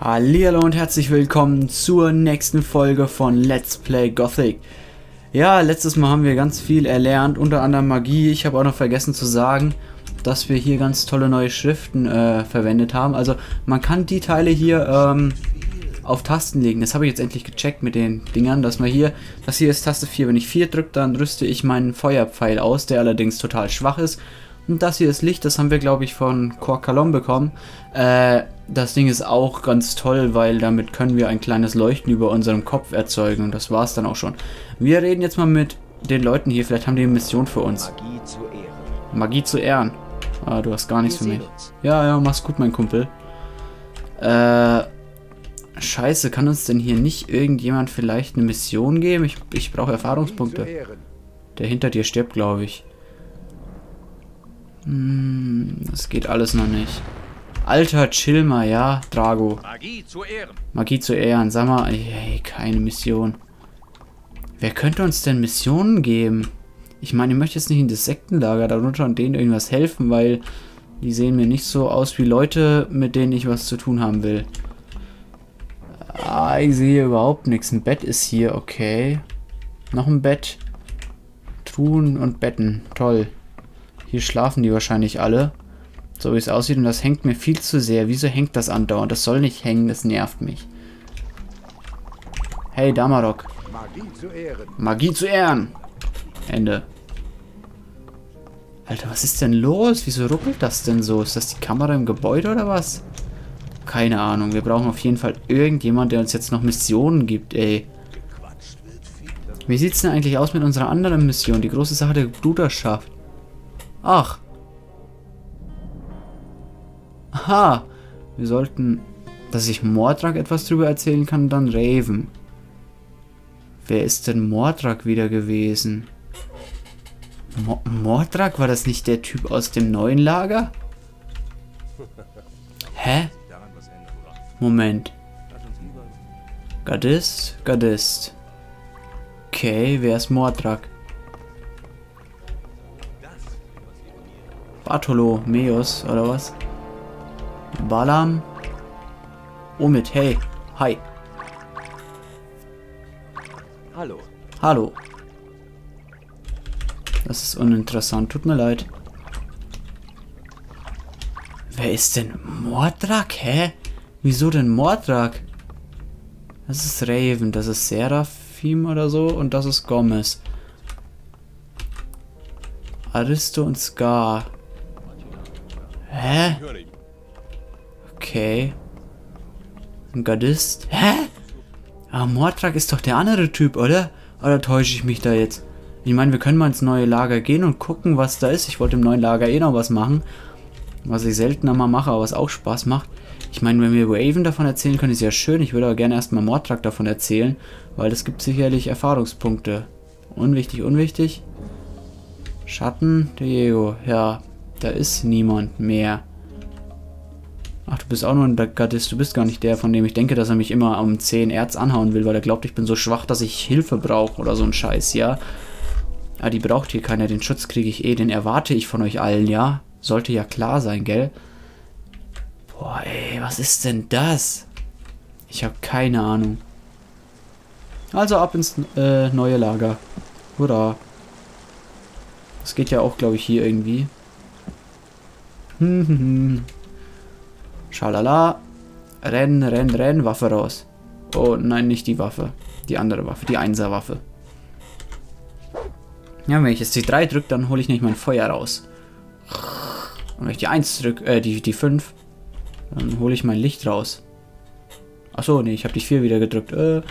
Hallo und herzlich willkommen zur nächsten Folge von Let's Play Gothic. Ja, letztes Mal haben wir ganz viel erlernt, unter anderem Magie. Ich habe auch noch vergessen zu sagen, dass wir hier ganz tolle neue Schriften äh, verwendet haben. Also man kann die Teile hier ähm, auf Tasten legen. Das habe ich jetzt endlich gecheckt mit den Dingern, dass man hier, das hier ist Taste 4. Wenn ich 4 drücke, dann rüste ich meinen Feuerpfeil aus, der allerdings total schwach ist. Und das hier ist Licht, das haben wir glaube ich von Korkalon bekommen. Äh, das Ding ist auch ganz toll, weil damit können wir ein kleines Leuchten über unserem Kopf erzeugen. Und das war es dann auch schon. Wir reden jetzt mal mit den Leuten hier. Vielleicht haben die eine Mission für uns. Magie zu Ehren. Magie zu Ehren. Ah, du hast gar nichts für mich. Ja, ja, mach's gut, mein Kumpel. Äh, scheiße, kann uns denn hier nicht irgendjemand vielleicht eine Mission geben? Ich, ich brauche Erfahrungspunkte. Der hinter dir stirbt, glaube ich. Hm, das geht alles noch nicht. Alter, chill mal, ja, Drago. Magie zu Ehren. Magie zu Ehren. Sag mal, ey, keine Mission. Wer könnte uns denn Missionen geben? Ich meine, ich möchte jetzt nicht in das Sektenlager darunter und denen irgendwas helfen, weil die sehen mir nicht so aus wie Leute, mit denen ich was zu tun haben will. Ah, ich sehe überhaupt nichts. Ein Bett ist hier, okay. Noch ein Bett. Truhen und Betten. Toll. Hier schlafen die wahrscheinlich alle. So wie es aussieht. Und das hängt mir viel zu sehr. Wieso hängt das andauernd? Das soll nicht hängen, das nervt mich. Hey, Damarok. Magie zu Ehren. Magie zu Ehren. Ende. Alter, was ist denn los? Wieso ruckelt das denn so? Ist das die Kamera im Gebäude oder was? Keine Ahnung. Wir brauchen auf jeden Fall irgendjemand, der uns jetzt noch Missionen gibt, ey. Wie sieht es denn eigentlich aus mit unserer anderen Mission? Die große Sache der Bruderschaft. Ach. Aha. Wir sollten, dass ich Mordrak etwas drüber erzählen kann, dann Raven. Wer ist denn Mordrak wieder gewesen? Mo Mordrak? War das nicht der Typ aus dem neuen Lager? Hä? Moment. Gardist? Gardist. Okay, wer ist Mordrak? Bartholomeus, oder was? Balam? Omid, hey. Hi. Hallo. Hallo. Das ist uninteressant, tut mir leid. Wer ist denn Mordrak? Hä? Wieso denn Mordrak? Das ist Raven, das ist Seraphim oder so und das ist Gomez. Aristo und Scar. Hä? Okay. Ein Gardist. Hä? Ah, Mordrak ist doch der andere Typ, oder? Oder täusche ich mich da jetzt? Ich meine, wir können mal ins neue Lager gehen und gucken, was da ist. Ich wollte im neuen Lager eh noch was machen. Was ich seltener mal mache, aber was auch Spaß macht. Ich meine, wenn wir Raven davon erzählen können, ist ja schön. Ich würde aber gerne erstmal Mordrak davon erzählen, weil es gibt sicherlich Erfahrungspunkte. Unwichtig, unwichtig. Schatten, Diego. Ja, da ist niemand mehr. Ach, du bist auch nur ein Gardist. Du bist gar nicht der, von dem ich denke, dass er mich immer um 10 Erz anhauen will, weil er glaubt, ich bin so schwach, dass ich Hilfe brauche oder so ein Scheiß, ja? Ah, die braucht hier keiner. Den Schutz kriege ich eh. Den erwarte ich von euch allen, ja? Sollte ja klar sein, gell? Boah, ey, was ist denn das? Ich habe keine Ahnung. Also ab ins äh, neue Lager. Hurra. Das geht ja auch, glaube ich, hier irgendwie. Schalala. Renn, renn, renn, Waffe raus. Oh, nein, nicht die Waffe. Die andere Waffe, die Einser-Waffe. Ja, wenn ich jetzt die 3 drücke, dann hole ich nicht mein Feuer raus. Und wenn ich die 1 drücke, äh, die, die 5, dann hole ich mein Licht raus. Achso, nee, ich habe die 4 wieder gedrückt. Äh,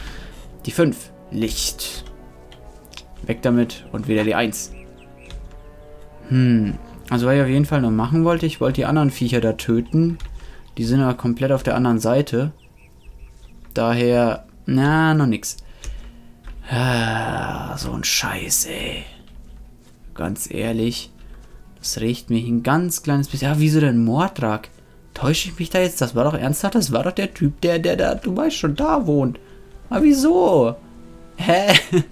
die 5. Licht. Weg damit und wieder die 1. Hm. Also was ich auf jeden Fall noch machen wollte, ich wollte die anderen Viecher da töten. Die sind aber komplett auf der anderen Seite. Daher, na, noch nix. Ah, so ein Scheiß, ey. Ganz ehrlich. Das riecht mich ein ganz kleines bisschen. Ja, wieso denn Mordrak? Täusche ich mich da jetzt? Das war doch ernsthaft, das war doch der Typ, der, der da, du weißt schon, da wohnt. Aber wieso? Hä?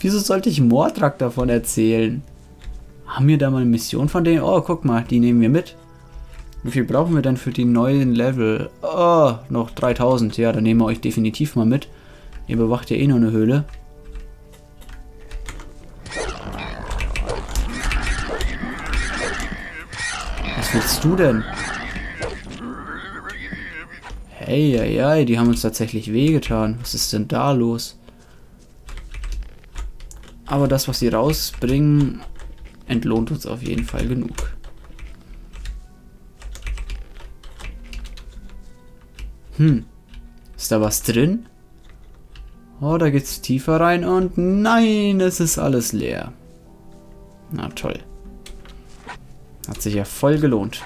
wieso sollte ich Mordrak davon erzählen? Haben wir da mal eine Mission von denen? Oh, guck mal, die nehmen wir mit. Wie viel brauchen wir denn für die neuen Level? Oh, noch 3000. Ja, dann nehmen wir euch definitiv mal mit. Ihr bewacht ja eh nur eine Höhle. Was willst du denn? Hey, hey, hey, die haben uns tatsächlich wehgetan. Was ist denn da los? Aber das, was sie rausbringen, entlohnt uns auf jeden Fall genug. Hm. Ist da was drin? Oh, da geht's tiefer rein und nein, es ist alles leer. Na toll. Hat sich ja voll gelohnt.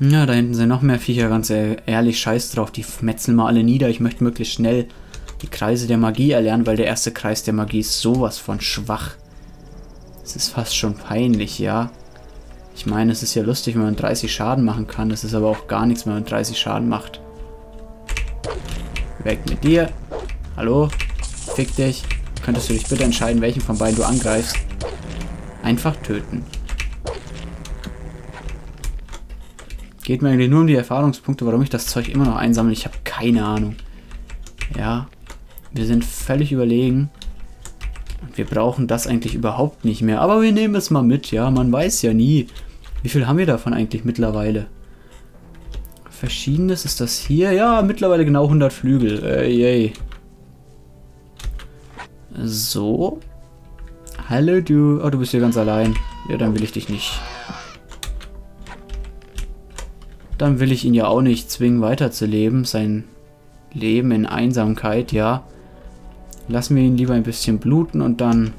Ja, da hinten sind noch mehr Viecher, ganz ehrlich, scheiß drauf. Die metzeln mal alle nieder. Ich möchte möglichst schnell die Kreise der Magie erlernen, weil der erste Kreis der Magie ist sowas von schwach. Es ist fast schon peinlich, ja. Ich meine, es ist ja lustig, wenn man 30 Schaden machen kann. Das ist aber auch gar nichts, wenn man 30 Schaden macht. Weg mit dir. Hallo? Fick dich. Könntest du dich bitte entscheiden, welchen von beiden du angreifst? Einfach töten. Geht mir eigentlich nur um die Erfahrungspunkte, warum ich das Zeug immer noch einsammle. Ich habe keine Ahnung. Ja, wir sind völlig überlegen. Wir brauchen das eigentlich überhaupt nicht mehr. Aber wir nehmen es mal mit, ja. Man weiß ja nie. Wie viel haben wir davon eigentlich mittlerweile? Verschiedenes ist das hier. Ja, mittlerweile genau 100 Flügel. Äh, yay. So. Hallo du. Oh, du bist hier ganz allein. Ja, dann will ich dich nicht. Dann will ich ihn ja auch nicht zwingen, weiterzuleben. Sein Leben in Einsamkeit, ja. Lassen wir ihn lieber ein bisschen bluten und dann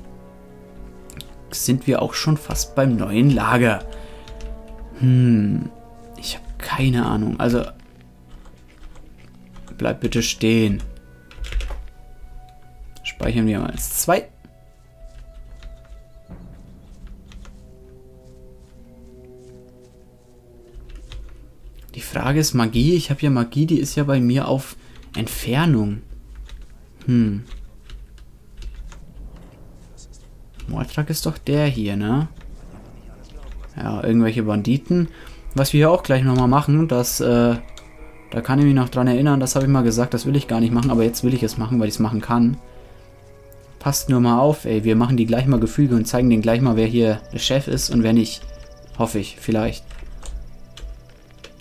sind wir auch schon fast beim neuen Lager. Hm, ich habe keine Ahnung. Also, bleib bitte stehen. Speichern wir mal als 2. Die Frage ist Magie. Ich habe ja Magie, die ist ja bei mir auf Entfernung. Hm. Mordtag ist doch der hier, ne? Ja, irgendwelche Banditen. Was wir hier auch gleich nochmal machen, das, äh, da kann ich mich noch dran erinnern, das habe ich mal gesagt, das will ich gar nicht machen, aber jetzt will ich es machen, weil ich es machen kann. Passt nur mal auf, ey, wir machen die gleich mal Gefüge und zeigen denen gleich mal, wer hier der Chef ist und wer nicht. Hoffe ich, vielleicht.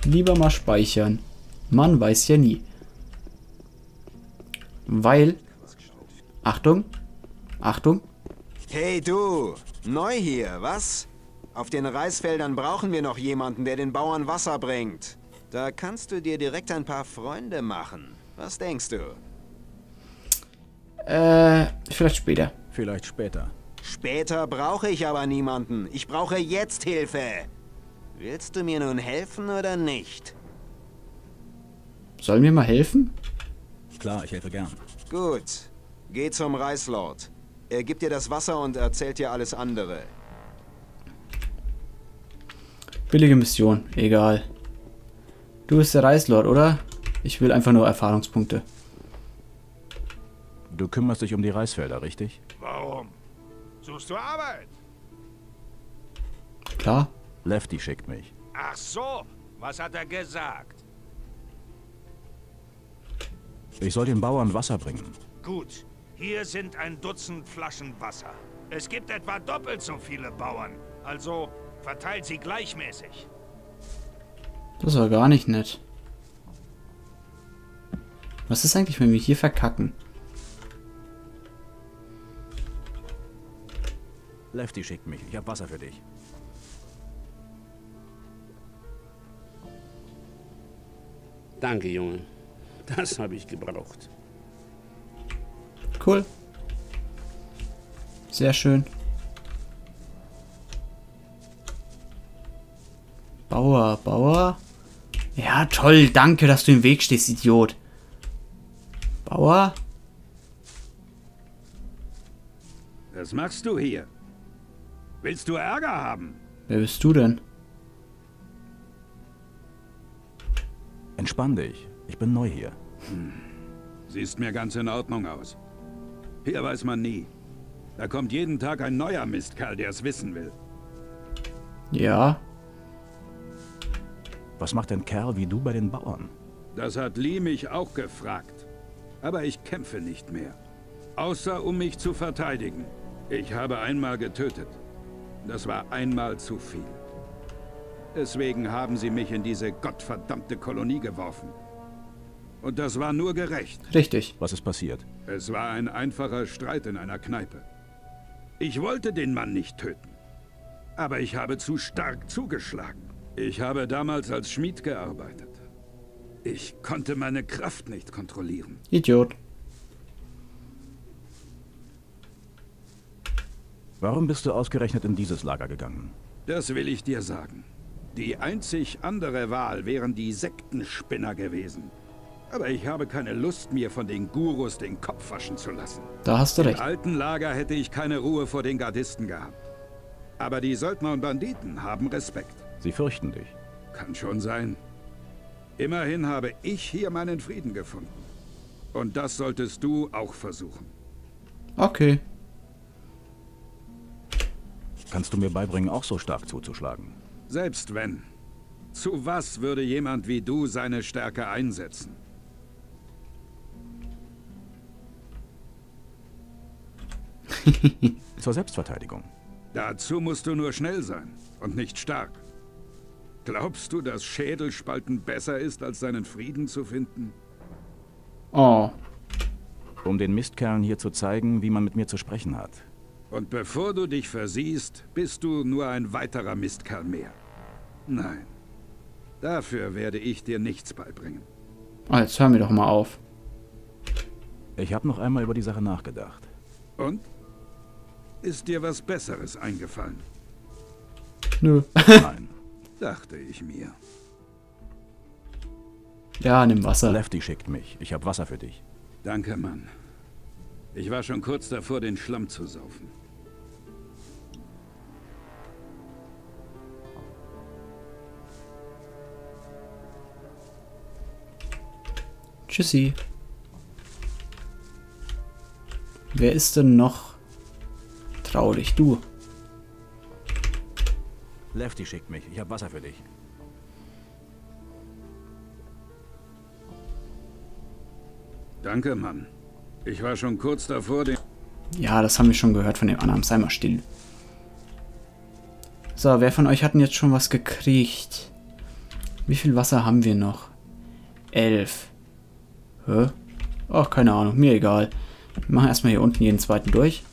Lieber mal speichern. Man weiß ja nie. Weil... Achtung. Achtung. Hey du, neu hier, was? Auf den Reisfeldern brauchen wir noch jemanden, der den Bauern Wasser bringt. Da kannst du dir direkt ein paar Freunde machen. Was denkst du? Äh, vielleicht später. Vielleicht später. Später brauche ich aber niemanden. Ich brauche jetzt Hilfe. Willst du mir nun helfen oder nicht? Sollen wir mal helfen? Klar, ich helfe gern. Gut. Geh zum Reislord. Er gibt dir das Wasser und erzählt dir alles andere. Billige Mission, egal. Du bist der Reislord, oder? Ich will einfach nur Erfahrungspunkte. Du kümmerst dich um die Reisfelder, richtig? Warum? Suchst du Arbeit? Klar. Lefty schickt mich. Ach so, was hat er gesagt? Ich soll den Bauern Wasser bringen. Gut, hier sind ein Dutzend Flaschen Wasser. Es gibt etwa doppelt so viele Bauern. Also verteilt sie gleichmäßig. Das war gar nicht nett. Was ist eigentlich, wenn wir hier verkacken? Lefty schickt mich. Ich habe Wasser für dich. Danke, Junge. Das habe ich gebraucht. Cool. Sehr schön. Bauer, Bauer. Ja, toll. Danke, dass du im Weg stehst, Idiot. Bauer? Was machst du hier? Willst du Ärger haben? Wer bist du denn? Entspann dich. Ich bin neu hier. Siehst mir ganz in Ordnung aus. Hier weiß man nie. Da kommt jeden Tag ein neuer Mistkerl, der es wissen will. Ja. Was macht ein Kerl wie du bei den Bauern? Das hat Lee mich auch gefragt. Aber ich kämpfe nicht mehr. Außer um mich zu verteidigen. Ich habe einmal getötet. Das war einmal zu viel. Deswegen haben sie mich in diese gottverdammte Kolonie geworfen. Und das war nur gerecht. Richtig. Was ist passiert? Es war ein einfacher Streit in einer Kneipe. Ich wollte den Mann nicht töten. Aber ich habe zu stark zugeschlagen. Ich habe damals als Schmied gearbeitet. Ich konnte meine Kraft nicht kontrollieren. Idiot. Warum bist du ausgerechnet in dieses Lager gegangen? Das will ich dir sagen. Die einzig andere Wahl wären die Sektenspinner gewesen. Aber ich habe keine Lust, mir von den Gurus den Kopf waschen zu lassen. Da hast du Im recht. alten Lager hätte ich keine Ruhe vor den Gardisten gehabt. Aber die Söldner und Banditen haben Respekt. Sie fürchten dich. Kann schon sein. Immerhin habe ich hier meinen Frieden gefunden. Und das solltest du auch versuchen. Okay. Kannst du mir beibringen, auch so stark zuzuschlagen? Selbst wenn. Zu was würde jemand wie du seine Stärke einsetzen? Zur Selbstverteidigung. Dazu musst du nur schnell sein und nicht stark. Glaubst du, dass Schädelspalten besser ist, als seinen Frieden zu finden? Oh. Um den Mistkerlen hier zu zeigen, wie man mit mir zu sprechen hat. Und bevor du dich versiehst, bist du nur ein weiterer Mistkerl mehr. Nein. Dafür werde ich dir nichts beibringen. Oh, jetzt hören wir doch mal auf. Ich habe noch einmal über die Sache nachgedacht. Und? Ist dir was Besseres eingefallen? Nö. Nein. Dachte ich mir. ja, nimm Wasser. Lefty schickt mich. Ich habe Wasser für dich. Danke, Mann. Ich war schon kurz davor, den Schlamm zu saufen. Tschüssi. Wer ist denn noch traurig? Du. Lefty schickt mich. Ich habe Wasser für dich. Danke, Mann. Ich war schon kurz davor, den... Ja, das haben wir schon gehört von dem anderen. Sei mal still. So, wer von euch hat denn jetzt schon was gekriegt? Wie viel Wasser haben wir noch? Elf. Hä? Ach, keine Ahnung. Mir egal. Wir machen erstmal hier unten jeden zweiten durch.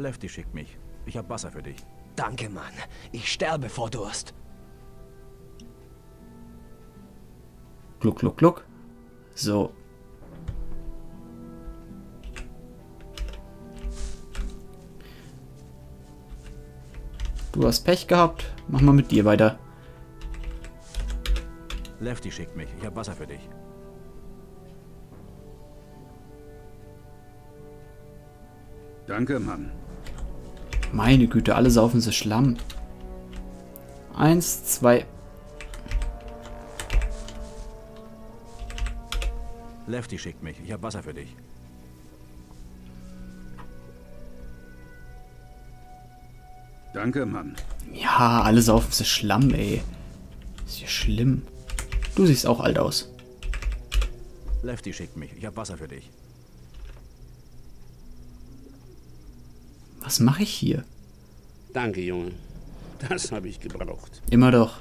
Lefty schickt mich. Ich habe Wasser für dich. Danke, Mann. Ich sterbe vor Durst. Gluck, gluck, gluck. So. Du hast Pech gehabt. Mach mal mit dir weiter. Lefty schickt mich. Ich habe Wasser für dich. Danke, Mann. Meine Güte, alle saufen sie Schlamm. Eins, zwei. Lefty schickt mich. Ich habe Wasser für dich. Danke, Mann. Ja, alle saufen sie Schlamm, ey. Ist ja schlimm. Du siehst auch alt aus. Lefty schickt mich. Ich habe Wasser für dich. Was mache ich hier? Danke, Junge. Das habe ich gebraucht. Immer doch.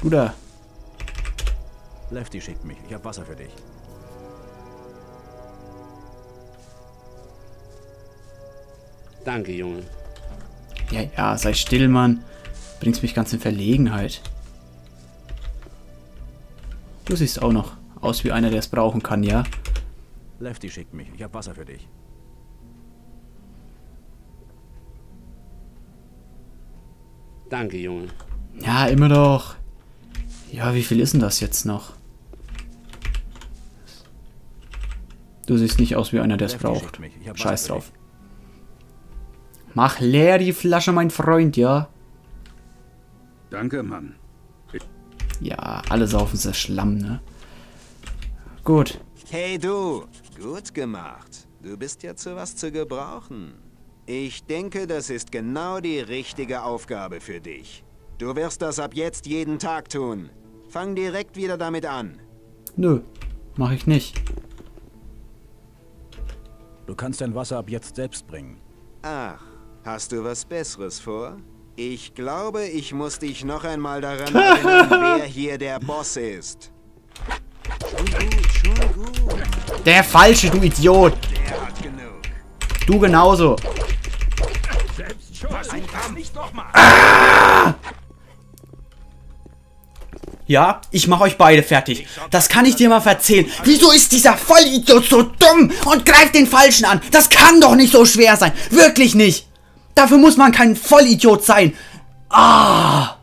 Du da. Lefty schickt mich. Ich habe Wasser für dich. Danke, Junge. Ja, ja, sei still, Mann. Bringst mich ganz in Verlegenheit. Du siehst auch noch aus wie einer, der es brauchen kann, ja? Lefty schickt mich. Ich habe Wasser für dich. Danke, Junge. Ja, immer doch. Ja, wie viel ist denn das jetzt noch? Du siehst nicht aus wie einer, der es braucht. Scheiß drauf. Mach leer die Flasche, mein Freund, ja? Danke, Mann. Ja, alle saufen sie Schlamm, ne? Gut. Hey du, gut gemacht. Du bist ja zu was zu gebrauchen. Ich denke, das ist genau die richtige Aufgabe für dich. Du wirst das ab jetzt jeden Tag tun. Fang direkt wieder damit an. Nö, mach ich nicht. Du kannst dein Wasser ab jetzt selbst bringen. Ach, hast du was Besseres vor? Ich glaube, ich muss dich noch einmal daran erinnern, wer hier der Boss ist. Der Falsche, du Idiot. Du genauso. Ja, ich mach euch beide fertig. Das kann ich dir mal erzählen. Wieso ist dieser Vollidiot so dumm und greift den Falschen an? Das kann doch nicht so schwer sein. Wirklich nicht. Dafür muss man kein Vollidiot sein. Ah.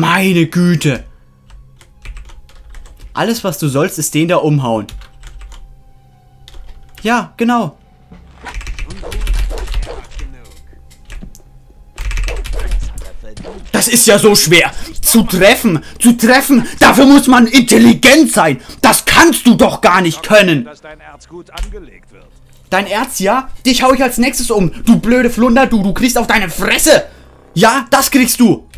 Meine Güte. Alles, was du sollst, ist den da umhauen. Ja, genau. Das ist ja so schwer. Zu treffen, zu treffen, dafür muss man intelligent sein. Das kannst du doch gar nicht können. Dein Erz, ja? Dich hau ich als nächstes um. Du blöde Flunder, du, du kriegst auf deine Fresse. Ja, das kriegst du.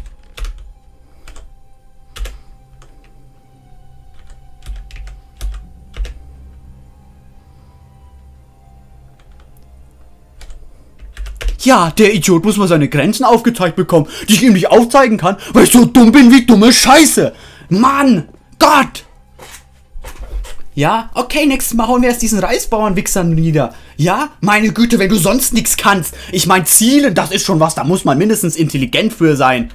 Ja, der Idiot muss mal seine Grenzen aufgezeigt bekommen, die ich ihm nicht aufzeigen kann, weil ich so dumm bin wie dumme Scheiße. Mann! Gott! Ja, okay, nächstes Mal hauen wir erst diesen Reisbauernwichser nieder. Ja, meine Güte, wenn du sonst nichts kannst. Ich mein, Zielen, das ist schon was, da muss man mindestens intelligent für sein.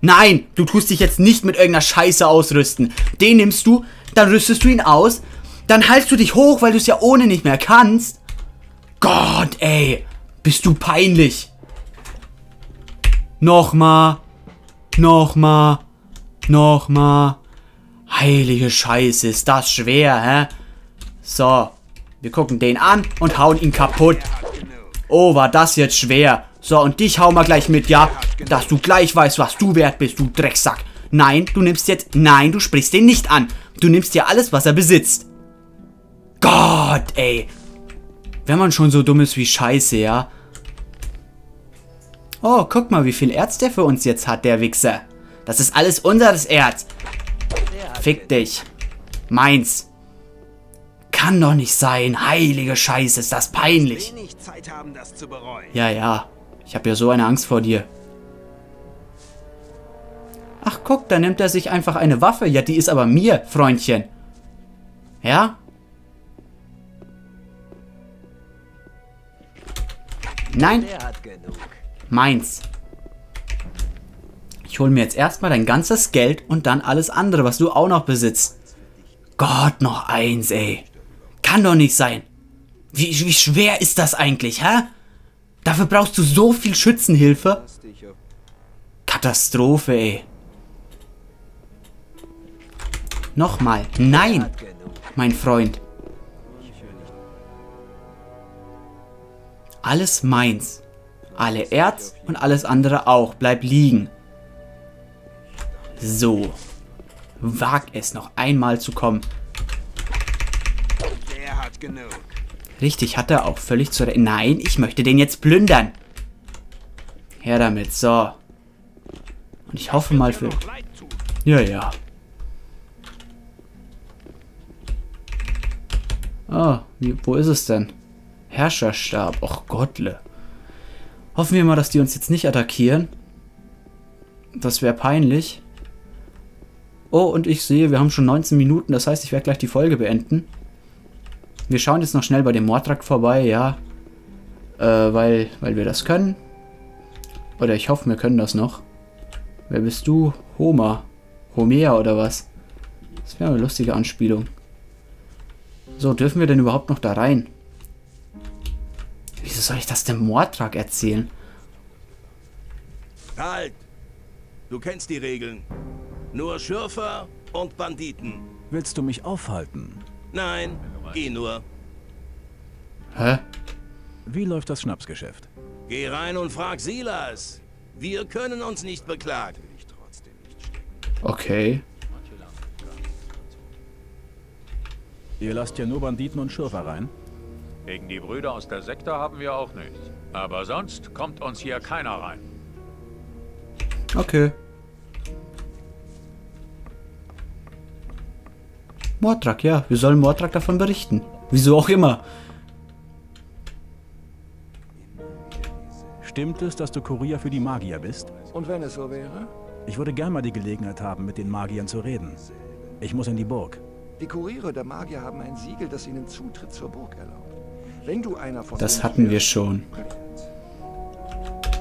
Nein, du tust dich jetzt nicht mit irgendeiner Scheiße ausrüsten. Den nimmst du, dann rüstest du ihn aus, dann haltst du dich hoch, weil du es ja ohne nicht mehr kannst. Gott, ey, bist du peinlich. Nochmal, nochmal, nochmal. Heilige Scheiße, ist das schwer, hä? So, wir gucken den an und hauen ihn kaputt. Oh, war das jetzt schwer. So, und dich hauen wir gleich mit, ja? Dass du gleich weißt, was du wert bist, du Drecksack. Nein, du nimmst jetzt... Nein, du sprichst den nicht an. Du nimmst dir alles, was er besitzt. Gott, ey. Wenn man schon so dumm ist wie Scheiße, ja? Oh, guck mal, wie viel Erz der für uns jetzt hat, der Wichser. Das ist alles unseres Erz. Fick dich. Meins. Kann doch nicht sein. Heilige Scheiße, ist das peinlich. Haben, das. Ja, ja. Ich habe ja so eine Angst vor dir. Ach, guck, da nimmt er sich einfach eine Waffe. Ja, die ist aber mir, Freundchen. Ja? Nein, Der hat genug. meins. Ich hole mir jetzt erstmal dein ganzes Geld und dann alles andere, was du auch noch besitzt. Gott, noch eins, ey. Kann doch nicht sein. Wie, wie schwer ist das eigentlich, hä? Dafür brauchst du so viel Schützenhilfe. Katastrophe, ey. Nochmal. Nein, mein Freund. Alles meins. Alle Erz und alles andere auch. Bleib liegen. So. Wag es noch einmal zu kommen. Der hat genug. Richtig, hat er auch völlig zu... Nein, ich möchte den jetzt plündern. Her damit, so. Und ich hoffe mal für... Ja, ja. Ah, wie, wo ist es denn? Herrscherstab. Och Gottle. Hoffen wir mal, dass die uns jetzt nicht attackieren. Das wäre peinlich. Oh, und ich sehe, wir haben schon 19 Minuten. Das heißt, ich werde gleich die Folge beenden. Wir schauen jetzt noch schnell bei dem Mordrak vorbei, ja. Äh, weil, weil wir das können. Oder ich hoffe, wir können das noch. Wer bist du? Homer. Homer oder was? Das wäre eine lustige Anspielung. So, dürfen wir denn überhaupt noch da rein? Wieso soll ich das dem Mordrak erzählen? Halt! Du kennst die Regeln. Nur Schürfer und Banditen. Willst du mich aufhalten? Nein, geh nur. Hä? Wie läuft das Schnapsgeschäft? Geh rein und frag Silas. Wir können uns nicht beklagen. Okay. Ihr lasst ja nur Banditen und Schürfer rein. Gegen die Brüder aus der Sekte haben wir auch nichts. Aber sonst kommt uns hier keiner rein. Okay. Mordrak, ja. Wir sollen Mordrak davon berichten. Wieso auch immer. Stimmt es, dass du Kurier für die Magier bist? Und wenn es so wäre? Ich würde gern mal die Gelegenheit haben, mit den Magiern zu reden. Ich muss in die Burg. Die Kuriere der Magier haben ein Siegel, das ihnen Zutritt zur Burg erlaubt. Das hatten wir schon.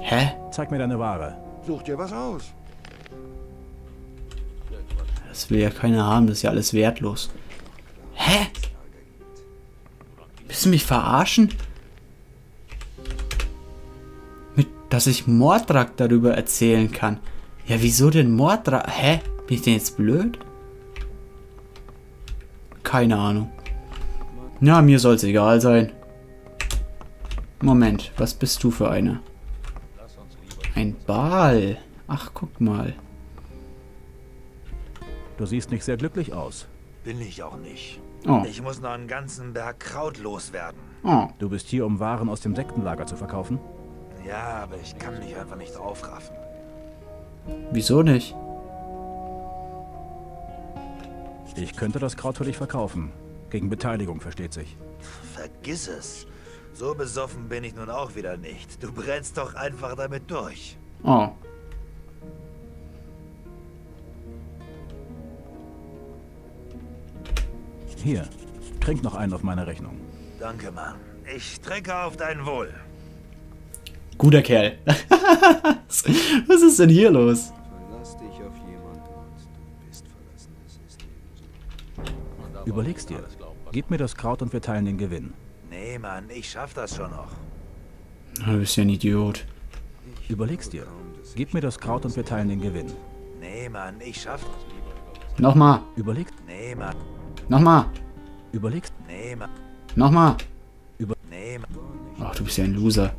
Hä? Zeig mir deine Ware. Such dir was aus. Das will ja keiner haben. Das ist ja alles wertlos. Hä? Willst du mich verarschen? Mit, dass ich Mordrak darüber erzählen kann. Ja, wieso denn Mordrak? Hä? Bin ich denn jetzt blöd? Keine Ahnung. Na, mir soll's egal sein. Moment, was bist du für einer? Ein Bal. Ach, guck mal. Du siehst nicht sehr glücklich aus. Bin ich auch nicht. Oh, Ich muss noch einen ganzen Berg Kraut loswerden. oh. Du bist hier, um Waren aus dem Sektenlager zu verkaufen? Ja, aber ich kann mich einfach nicht aufraffen. Wieso nicht? Ich könnte das Kraut für dich verkaufen. Gegen Beteiligung, versteht sich. Vergiss es. So besoffen bin ich nun auch wieder nicht. Du brennst doch einfach damit durch. Oh. Hier, trink noch einen auf meine Rechnung. Danke, Mann. Ich trinke auf dein Wohl. Guter Kerl. Was ist denn hier los? Verlass dich auf jemanden und du bist verlassen. Das ist ebenso. Überleg's dir. Gib mir das Kraut und wir teilen den Gewinn. Mann, ich schaff das schon noch. Du bist ja ein Idiot. Überleg's dir. Gib mir das Kraut und wir teilen den Gewinn. Nee, Mann, ich schaff das. Nochmal. Überleg, Nee, Mann. Nochmal. überlegst, Nee, Mann. Nochmal. Nee, Mann. Ach, du bist ja ein Loser.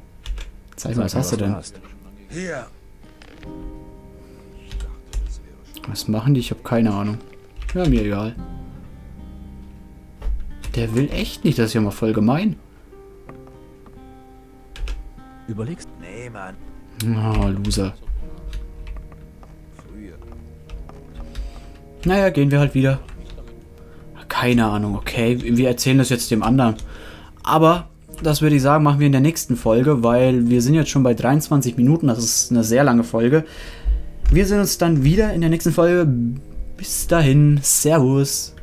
Zeig mal, was hast du denn? Hier. Was machen die? Ich habe keine Ahnung. Ja, mir egal. Der will echt nicht. Das ist ja mal voll gemein. Überlegst, Nee, Mann. Oh, Loser. Naja, gehen wir halt wieder. Keine Ahnung, okay. Wir erzählen das jetzt dem anderen. Aber das würde ich sagen, machen wir in der nächsten Folge, weil wir sind jetzt schon bei 23 Minuten. Das ist eine sehr lange Folge. Wir sehen uns dann wieder in der nächsten Folge. Bis dahin, Servus.